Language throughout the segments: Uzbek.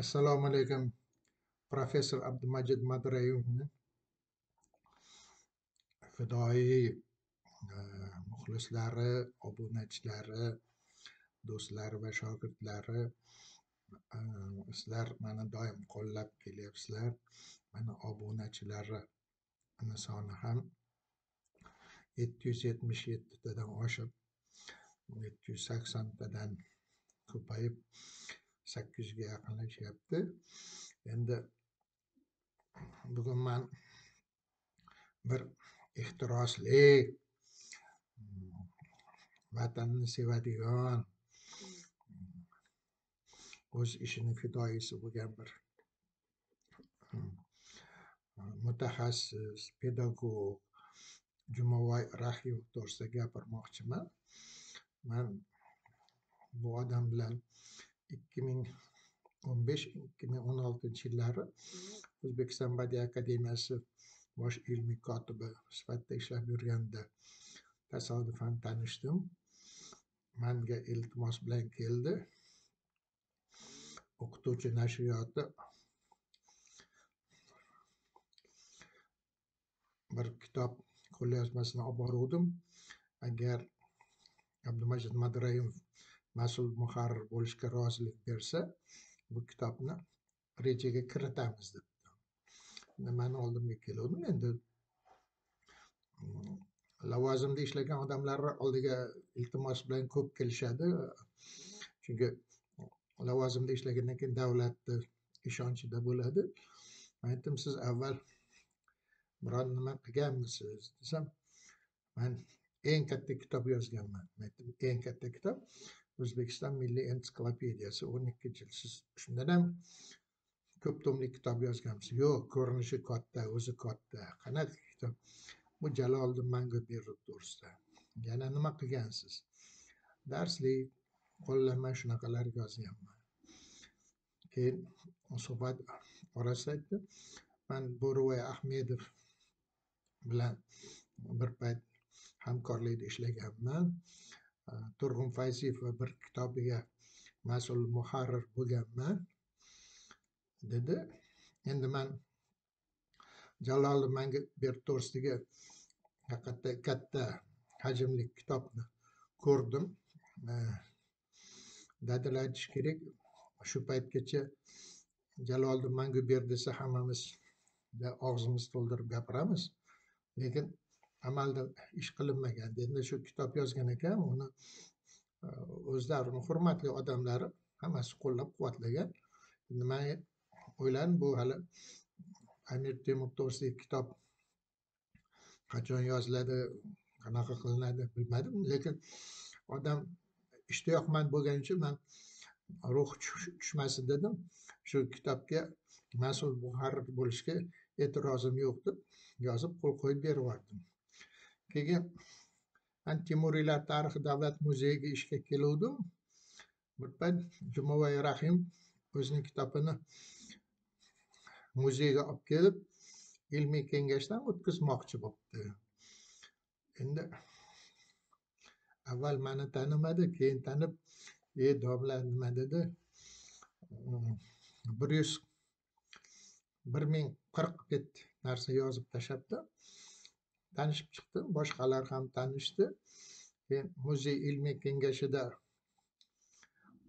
assalomu alaykum professor abdumajid madrayevni fidoyi eh, muxlislari obunachilari do'stlari va shogirdlari eh, sizlar mani doim qo'llab kelyapsizlar. Mana obunachilari soni ham yetti yuz yetmish yettitadan oshib yetti yuz saksontadan ko'payib sakkiz yuzga yaqinlashyapti. Endi bugun man bir ehtirosli vatanni sevadigan o'z ishini fidoyisi bo'lgan bir mutaxassis pedagog jumavoy rahimov to'g'risida gapirmoqchiman. Man bu odam bilan ikki ming o'n besh ikki ming o'n oltinchi yillari o'zbekiston badiiy akademiyasi bosh ilmiy kotibi sifatida ishlab yurganda tasodifan tanishdim. Manga iltimos bilan keldi. O'qituvchi nashriyoti bir kitob qo'lyozmasini olib boruvdim. Agar abdumajid madraimov mas'ul muharrir bo'lishga rozilik bersa bu kitobni rejaga kiritamiz debdi mani oldimga keluvdim. Endi mm, lavozimda ishlagan odamlar oldiga iltimos bilan ko'p kelishadi. Chunki mm, lavozimda ishlagandan keyin davlatni ishonchida bo'ladi. Aytdim siz avval biron nima qilganmisiz? desam man eng katta kitob yozganman. Aytdim eng katta kitob? O'zbekiston milliy ensiklopediyasi o'n ikki yil siz shundan ham ko'p tomli kitob yozganmisiz yo'q ko'rinishi katta o'zi katta. Qanaqa kitob? Bu jaloliddin manguberdi to'g'risida. Yana nima qilgansiz? Darslik qo'llanma shunaqalar yozganman. Keyin suhbat orasida aytdi. Man bo'rivoy ahmedov bilan bir payt hamkorlikda ishlaganman. Turg'un fayziyeva bir kitobiga mas'ul muharrir bo'lganman dedi endi man jaloliddin manguberdi to'g'risidagi haqiqatda katta hajmli kitobni ko'rdim dadil aytish kerak shu paytgacha jaloliddin manguberdi desa hammamiz og'zimiz to'ldirib gapiramiz lekin amalda ish qilinmagan endi shu kitob yozgan ekan uni e, o'z davrini hurmatli odamlari hammasi qo'llab quvvatlagan endi man o'yladim bu hali amir temur to'g'risidagi kitob qachon yoziladi qanaqa qilinadi bilmadim lekin odam ishtiyoqmand bo'lgani uchun man ruhi tushmasin dedim. Shu kitobga mas'ul muharrir bo'lishga e'tirozim yo'q deb yozib qo'l qo'yib berib yubordim. Keyin man temuriylar tarixi davlat muzeyiga ishga keluvdim. Bir payt jumaboy rahim o'zining kitobini muzeyga olib kelib ilmiy kengashdan o'tkazmoqchi bo'libdi. Endi avval mani tanimadi keyin tanib e domla nima dedi uhm, bir yuz bir ming qirq bet narsa yozib tashlabdi. Tanishib chiqdim. Boshqalar ham tanishdi. Keyin muzey ilmiy kengashida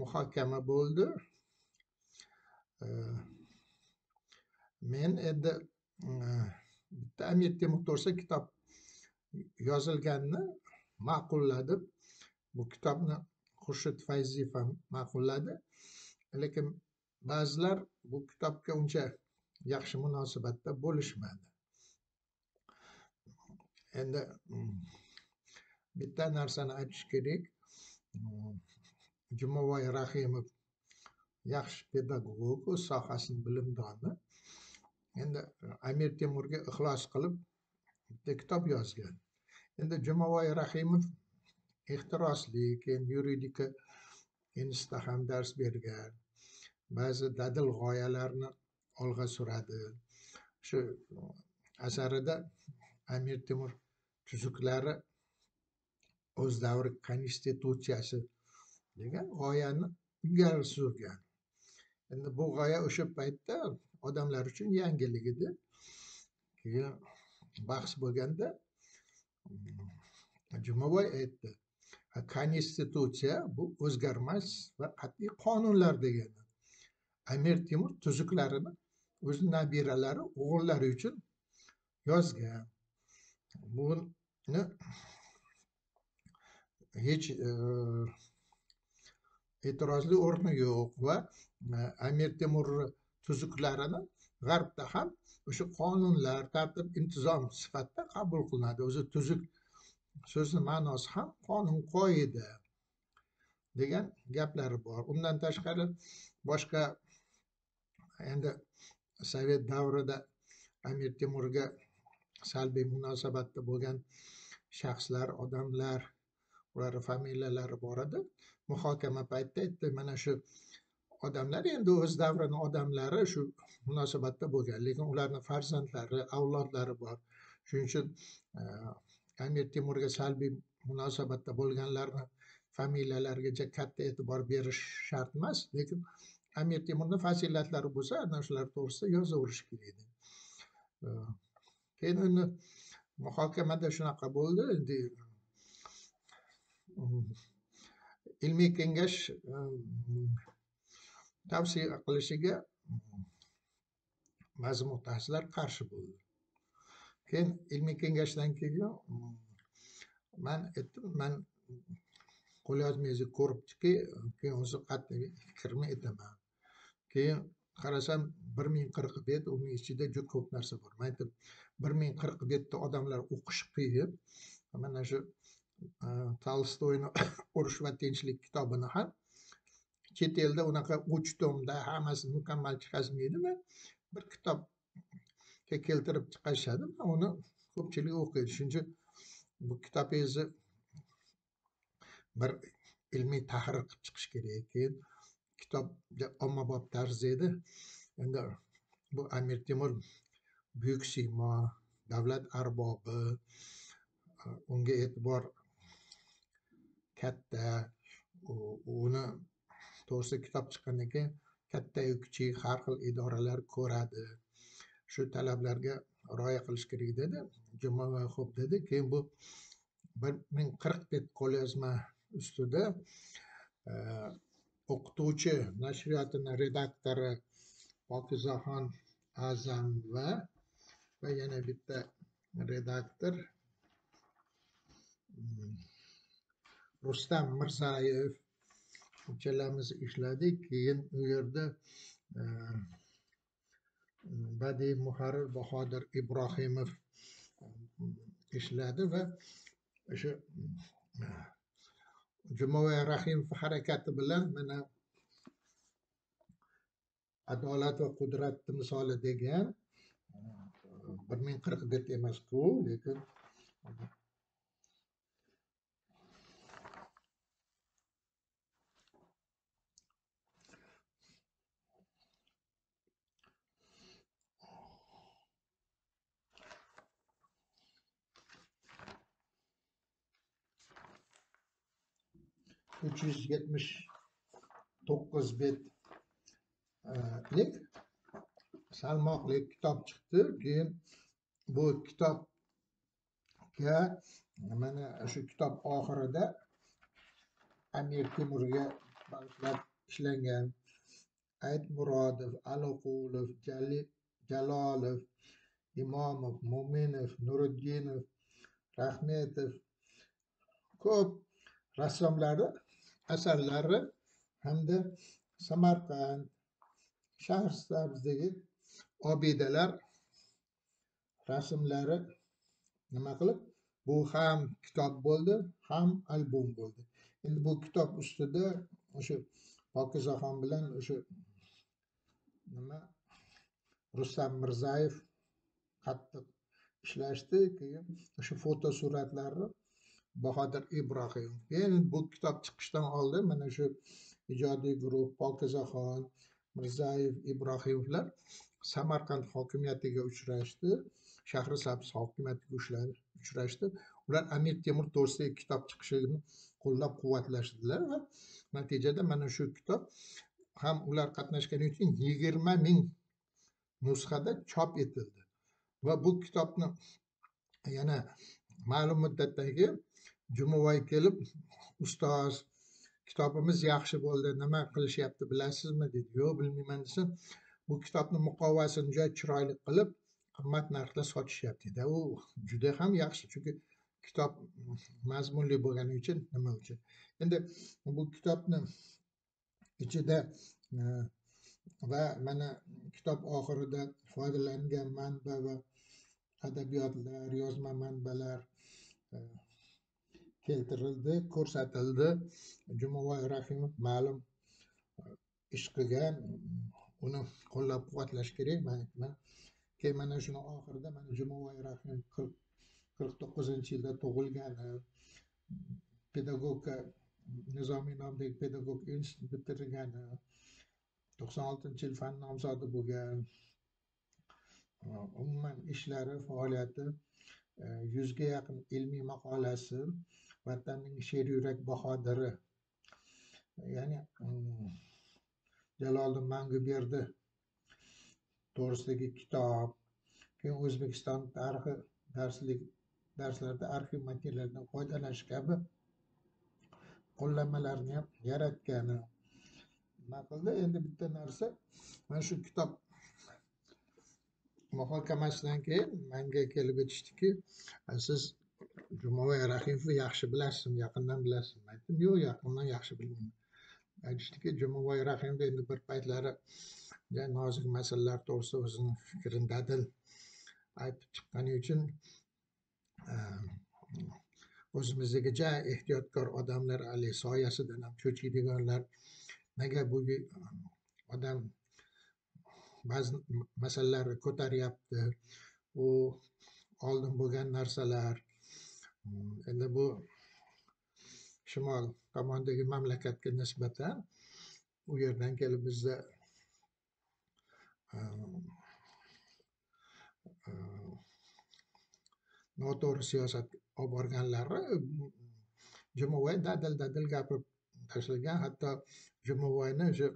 muhokama bo'ldi. Men endi e, bitta amir temur to'g'risida kitob yozilganini ma'qulladim. Bu kitobni xurshid fayziyev ham ma'qulladi. Lekin ba'zilar bu kitobga uncha yaxshi munosabatda bo'lishmadi. Endi mm, bitta narsani aytish kerak. Mm, jumaboy rahimov yaxshi pedagog o'z sohasini bilimdoni. Endi amir temurga ixlos qilib bitta kitob yozgan. Endi jumaboy rahimov ehtirosli keyin yuridika institutda ham dars bergan. Ba'zi dadil g'oyalarni olg'a suradi. Shu mm, asarida amir temur tuzuklari o'z davri konstitutsiyasi degan g'oyani ilgari surgan. Endi bu g'oya o'sha paytda odamlar uchun yangilik edi. Keyin bahs bo'lganda mm, jumaboy aytdi konstitutsiya bu o'zgarmas va qat'iy qonunlar degani amir temur tuzuklarini o'z nabiralari o'g'illari uchun yozgan. Buni hech e, e'tirozli o'rni yo'q va e, amir temur tuzuklarini g'arbda ham o'sha qonunlar tartib intizom sifatida qabul qilinadi. O'zi tuzuk so'zni ma'nosi ham qonun qoida degan gaplari bor. Undan tashqari boshqa endi sovet davrida amir temurga salbiy munosabatda bo'lgan shaxslar odamlar ularni familiyalari bor edi. Muhokama paytida aytdi mana shu odamlar endi o'z davrini odamlari shu munosabatda bo'lgan lekin ularni farzandlari avlodlari bor. Shuning uchun e, amir temurga salbiy munosabatda bo'lganlarni familiyalarigacha katta e'tibor berish shart emas lekin amir temurni fazilatlari bo'lsa ana shular to'g'risida yozaverish kerak edi. E, keyin uni muhokamada shunaqa bo'ldi endi um, ilmiy kengash um, tavsiya qilishiga um, ba'zi mutaxassislar qarshi bo'ldi. Keyin ilmiy kengashdan keyin man aytdim man qo'lyozmangizni ko'ribdiki keyin o'zi qat'iy fikrni aytaman. Keyin qarasam bir ming qirq bet uni ichida juda ko'p narsa bor. Man aytdim bir ming qirq betni odamlar o'qish qiyin. Mana shu e, tolstoyni urush va tinchlik kitobini ham chet elda unaqa uch tomda hammasi mukammal chiqazmaydimi bir kitobga keltirib chiqarishadi uni ko'pchilik o'qiydi. Shuning uchun bu kitobingizni bir ilmiy tahrir qilib chiqish kerak keyin kitob ommabop tarzda edi endi bu amir temur buyuk siymo davlat arbobi unga e'tibor katta uni to'g'risida kitob chiqqandan keyin kattayu kichik har xil idoralar ko'radi. Shu talablarga rioya qilish kerak dedi. Jumaboy xo'p dedi. Keyin bu bir ming qirq bet qo'lyozma ustida e, o'qituvchi nashriyotini redaktori pokizaxon azamova va yana bitta redaktor mm, rustam mirzayev uchalamiz ishladik. Keyin u yerda e, badiiy muharrir bahodir ibrohimov ishladi va o'sha jumovoy rahim harakati bilan mana adolat va qudratni misoli degan e, bir ming qirq bet emasku lekin uch yuz yetmish to'qqiz salmoqli kitob chiqdi. Keyin bu kitobga mana shu kitob oxirida amir temurga bag'ishlab ishlangan. Aytmurodov aliqulov jalolov imomov mo'minov nuriddinov rahmetov ko'p rassomlari asarlari hamda samarqand shahrisabzdagi obidalar rasmlari nima qilib? Bu ham kitob bo'ldi ham albom bo'ldi. Endi bu kitob ustida o'sha pokizaxon bilan o'sha nima? Rustam mirzayev qattiq ishlashdi keyin o'sha fotosuratlarni bahodir ibrohimov keyin bu kitob chiqishdan oldin mana shu ijodiy guruh pokizaxon mirzayev ibrohimovlar samarqand hokimiyatiga uchrashdi. Shahrisabz hokimiyatiga uchrashdi. Ular amir temur to'g'risidagi kitob chiqishini qo'llab quvvatlashdilar va natijada mana shu kitob ham ular qatnashgani uchun yigirma ming nusxada chop etildi va bu kitobni yana ma'lum muddatdan keyin jumavoy kelib ustoz kitobimiz yaxshi bo'ldi nima qilishyapti bilasizmi dedi. Yo'q bilmayman desa bu kitobni muqovasini juda chiroyli qilib qimmat narxda sotishyapti dedi. U juda ham yaxshi chunki kitob mazmunli bo'lgani uchun nima uchun? Endi bu kitobni ichida e, va mana kitob oxirida foydalangan manba va adabiyotlar yozma manbalar e, keltirildi ko'rsatildi. Jumaboy rahimov ma'lum e, ish qilgan uni qo'llab quvvatlash kerak man aytaman keyin mana shuni oxirida mana jumaboy rahimov qirq to'qqizinchi yilda tug'ilgani pedagogika nizomiy nomidagi pedagogika institutini bitirgani to'qson oltinchi yil fan nomzodi bo'lgan umuman ishlari faoliyati e, yuzga yaqin ilmiy maqolasi vatanning sher yurak bahodiri. Ya'ni mm, jaloliddin manguberdi to'g'risidagi kitob keyin o'zbekiston tarixi darslik darslarda arxiv materiallaridan foydalanish kabi qo'llanmalarni ham yaratgani. Nima qildi? Endi bitta narsa mana shu kitob muhokamasidan keyin manga kelib aytishdiki siz jumovoy rahimovni yaxshi bilasizmi? Yaqindan bilasizmi? Aytdim yo'q yaqindan yaxshi bilmayman aytishdiki jumovoy rahimov endi bir paytlari nozik masalalar to'g'risida o'zini fikrini dadil aytib chiqqani uchun ehm, o'zimizdagi ehtiyotkor odamlar haligi soyasidan ham cho'chiydiganlar nega bu odam ba'zi masalalarni ko'taryapti. U oldin bo'lgan narsalar. Mm, endi bu shimol tomondagi mamlakatga nisbatan u yerdan kelib bizda uh, uh, noto'g'ri siyosat olib borganlari mm, jumavoy dadil dadil gapirib tashlagan. Hatto jumavoyni o'sha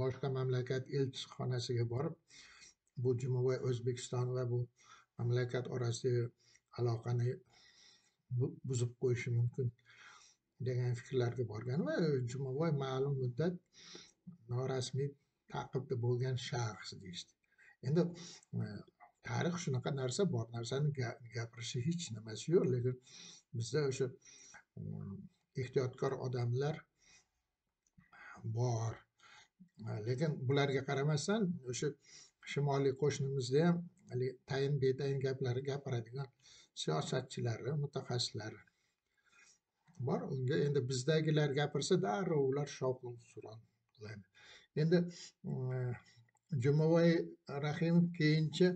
boshqa mamlakat elchixonasiga borib bu jumavoy o'zbekiston va bu mamlakat orasidagi aloqani buzib qo'yishi mumkin degan fikrlarga borgan va jumaboy ma'lum muddat norasmiy ta'qibda bo'lgan shaxs deyishdi. Endi e, tarix shunaqa narsa bor narsani gapirishi hech nimasi yo'q lekin bizda o'sha e, ehtiyotkor odamlar bor. Lekin bularga qaramasdan o'sha shimoliy qo'shnimizda ham haligi tayin betayin gaplarni gapiradigan siyosatchilari mutaxassislari bor. Unga endi bizdagilar gapirsa darrov ular shovqin suron qiladi. Endi e, mm, jumaboy rahimov keyincha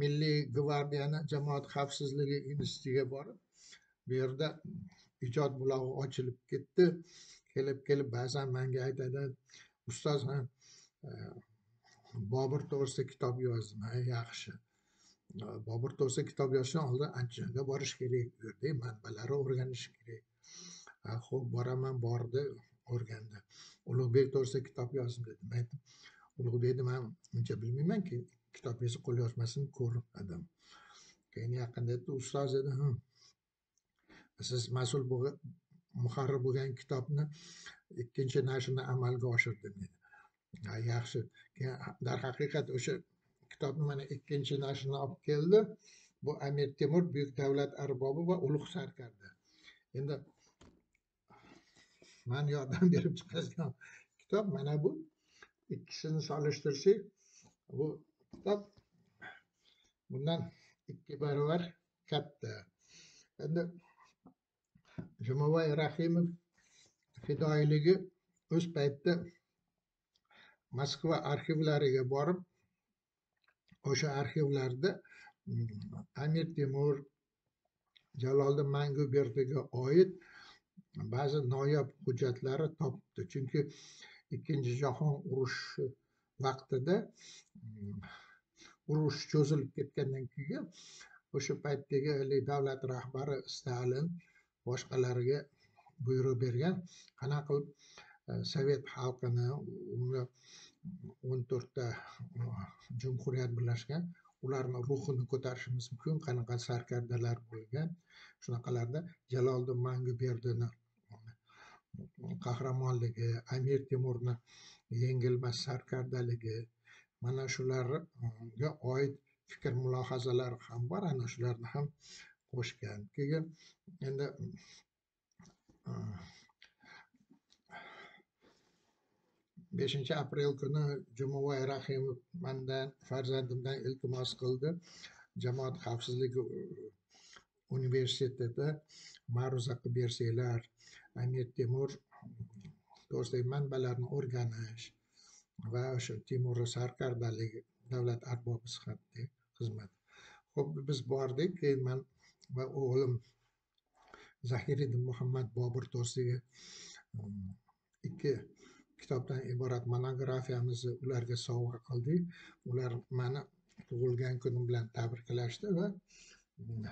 milliy gvardiyani jamoat xavfsizligi institutiga borib bu yerda ijod bulog'i ochilib ketdi. Kelib kelib ba'zan manga aytadi ustoz man e, bobur to'g'risida kitob yozdim ha yaxshi. E, bobur to'g'risida kitob yozishdan oldin andijonga borish kerak u yerda manbalarni o'rganish kerak. Ho'p boraman bordi o'rgandi. Ulug'bek to'g'risida kitob yozdim dedim aytdim. Ulug'bekni man uncha bilmaymanki kitobingizni qo'lyozmasini ko'rmadim keyin yaqinda aytdi ustoz dedi siz mas'ul muharrir bo'lgan kitobni ikkinchi nashrni amalga oshirdim dedi. Yaxshi. Darhaqiqat o'sha kitobni mana ikkinchi nashrini olib keldi. Bu amir temur buyuk davlat arbobi va ulug' sarkarda endi man yordam berib chiqargan kitob mana bu. Ikkisini solishtirsak bu kitob bundan ikki barobar katta. Endi jumabay rahimov fidoyiligi o'z paytda moskva arxivlariga borib o'sha arxivlarda mm, amir temur jaloliddin manguberdiga oid ba'zi noyob hujjatlarni topdi. Chunki ikkinchi jahon urushi vaqtida mm, urush cho'zilib ketgandan keyin o'sha paytdagi davlat rahbari stalin boshqalarga buyruq bergan. Qanaqa qilib e, sovet xalqini uni o'n to'rtta e, jumhuriyat birlashgan ularni ruhini ko'tarishimiz mumkin. Qanaqa sarkardalar bo'lgan shunaqalarda jaloliddin manguberdini e, qahramonligi amir temurni yengilmas sarkardaligi mana shularga oid fikr mulohazalar ham bor. Ana shularni ham qo'shgan keyin endi beshinchi e, aprel kuni jumavoy rahimov mandan farzandimdan iltimos qildi jamoat xavfsizligi e, universiteti ma'ruza qilib bersanglar amir temur to'g'risidagi manbalarni o'rganish va o'sha temuriy sarkardalik davlat arbobi sifatida xizmat ho'p biz bordik keyin man va o'g'lim zahiriddin muhammad bobur to'g'risidagi ehm, ikki kitobdan iborat monografiyamizni ularga sovg'a qildik. Ular mani tug'ilgan kunim bilan tabriklashdi va mm,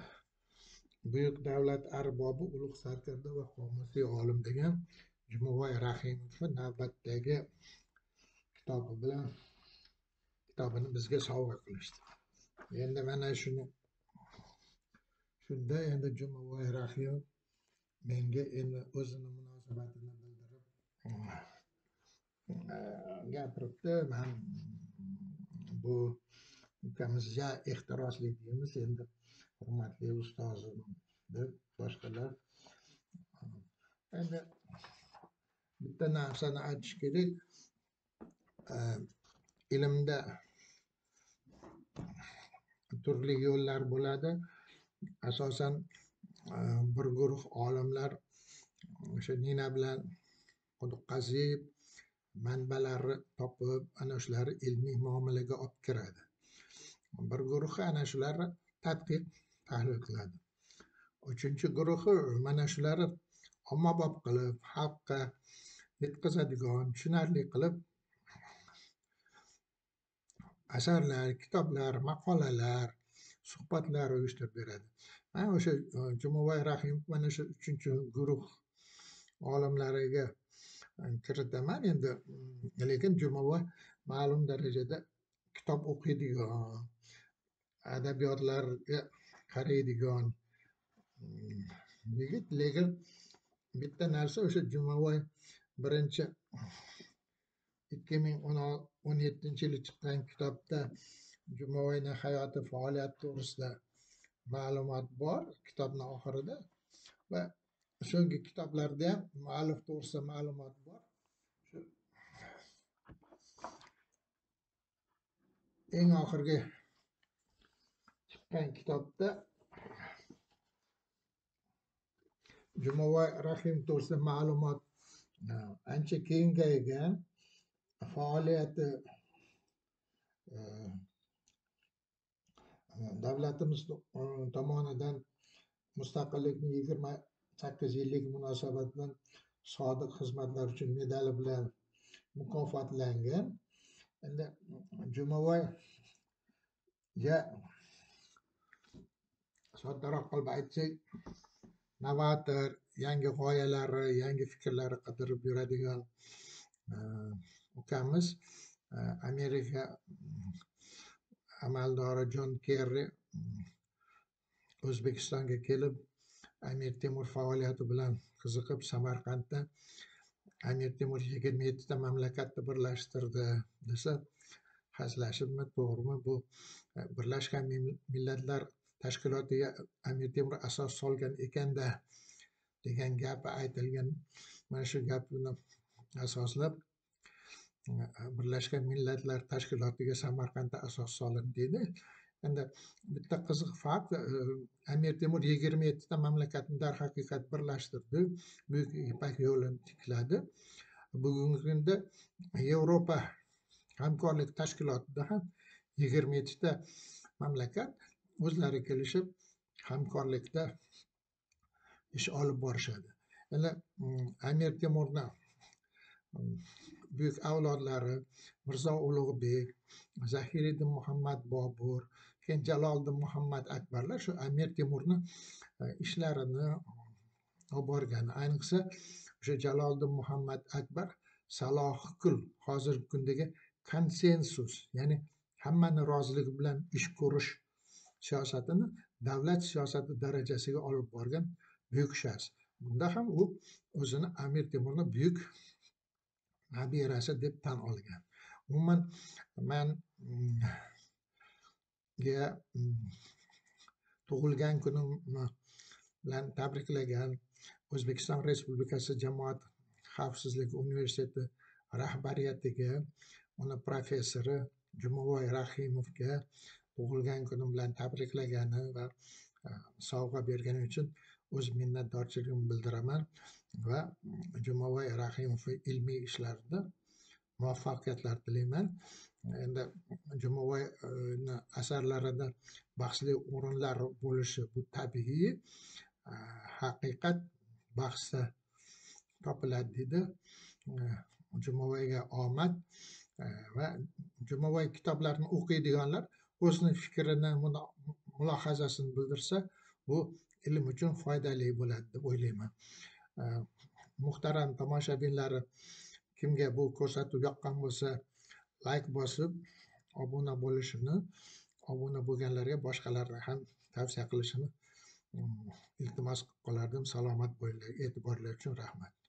buyuk davlat arbobi ulug' sarkarda va qomusiy olim degan jumaboy rahimovni navbatdagi kitobi bilan kitobini bizga sovg'a qilishdi. Endi mana shuni shunda endi jumaboy rahimov menga endi o'zini munosabatini bildirib gapiribdi. Man bu ukamizga ehtirosli deymiz. Endi hurmatli ustozim deb boshqalar endi bitta narsani aytish kerak. Ilmda turli yo'llar bo'ladi asosan e, bir guruh olimlar o'sha nina bilan quduq qazib manbalarni topib ana shularni ilmiy muomalaga olib kiradi. Bir guruhi ana shularni tadqiq tahlil qiladi. Uchinchi guruhi mana shularni ommabop qilib xalqqa yetkazadigan tushunarli qilib asarlar kitoblar maqolalar suhbatlar uyushtirib beradi. Man o'sha e, jumabay rahimov mana shu uchinchi guruh olimlariga e, kiritaman endi mm, lekin jumabay ma'lum darajada kitob o'qiydigan adabiyotlarga qaraydigan mm, yigit. Lekin bitta narsa o'sha jumabay birinchi ikki ming o'n yettinchi yili chiqqan kitobda jumaboyni hayoti faoliyati to'g'risida ma'lumot bor kitobni oxirida va so'nggi kitoblarda ham muallif to'g'risida ma'lumot bor. Shu eng oxirgi chiqqan kitobda jumovoy rahim to'g'risida ma'lumot e, ancha kengaygan faoliyati e, davlatimiz mm, tomonidan mustaqillikni yigirma sakkiz yillik munosabat bilan sodiq xizmatlar uchun medali bilan mukofotlangan. Endi jumaboyga soddaroq qilib aytsak novator yangi g'oyalari yangi fikrlari qidirib yuradigan ukamiz amerika amaldori jon kerri o'zbekistonga kelib amir temur faoliyati bilan qiziqib samarqandda amir temur yigirma yettita mamlakatni birlashtirdi desa hazillashibmi to'g'rimi? Bu e, birlashgan millatlar tashkilotiga amir temur asos solgan ekanda degan gapi aytilgan mana shu gapni asoslab E, birlashgan millatlar tashkilotiga samarqandda asos solindi deydi. Endi bitta qiziq fakt e, amir temur yigirma yettita mamlakatni darhaqiqat birlashtirdi. Buyuk ipak yo'lini tikladi. Bugungi kunda yevropa hamkorlik tashkilotida ham yigirma yettita mamlakat o'zlari kelishib hamkorlikda ish olib borishadi. Endi mm, amir temurni mm, buyuk avlodlari mirzo ulug'bek zahiriddin muhammad bobur keyin jaloliddin muhammad akbarlar shu amir temurni e, ishlarini olib borgan ayniqsa o'sha jaloliddin muhammad akbar salohikul hozirgi kundagi konsensus ya'ni hammani roziligi bilan ish ko'rish siyosatini davlat siyosati darajasiga olib borgan buyuk shaxs. Bunda ham u o'zini amir temurni buyuk nabirasi deb tan olgan. Umuman man mm, mm, tug'ilgan kunim bilan tabriklagan o'zbekiston respublikasi jamoat xavfsizligi universiteti rahbariyatiga uni professori jumaboy rahimovga tug'ilgan kunim bilan tabriklagani va e, sovg'a bergani uchun o'z minnatdorchiligimni bildiraman. Va mm, jumaboy rahimov ilmiy ishlarida muvaffaqiyatlar tilayman. Endi jumaboyni asarlarida bahsli o'rinlar bo'lishi bu tabiiy e, haqiqat bahsda topiladi deydi e, jumaboyga omad e, va jumaboy kitoblarini o'qiydiganlar o'zini fikrini mulohazasini bildirsa bu ilm uchun foydali bo'ladi deb o'ylayman. Э, muhtaram tomoshabinlari kimga bu ko'rsatuv yoqqan bo'lsa layk bosib obuna bo'lishini obuna bo'lganlarga boshqalarga ham tavsiya qilishini mm, iltimos qilib qolardim salomat bo'linglar e'tiborlar uchun rahmat.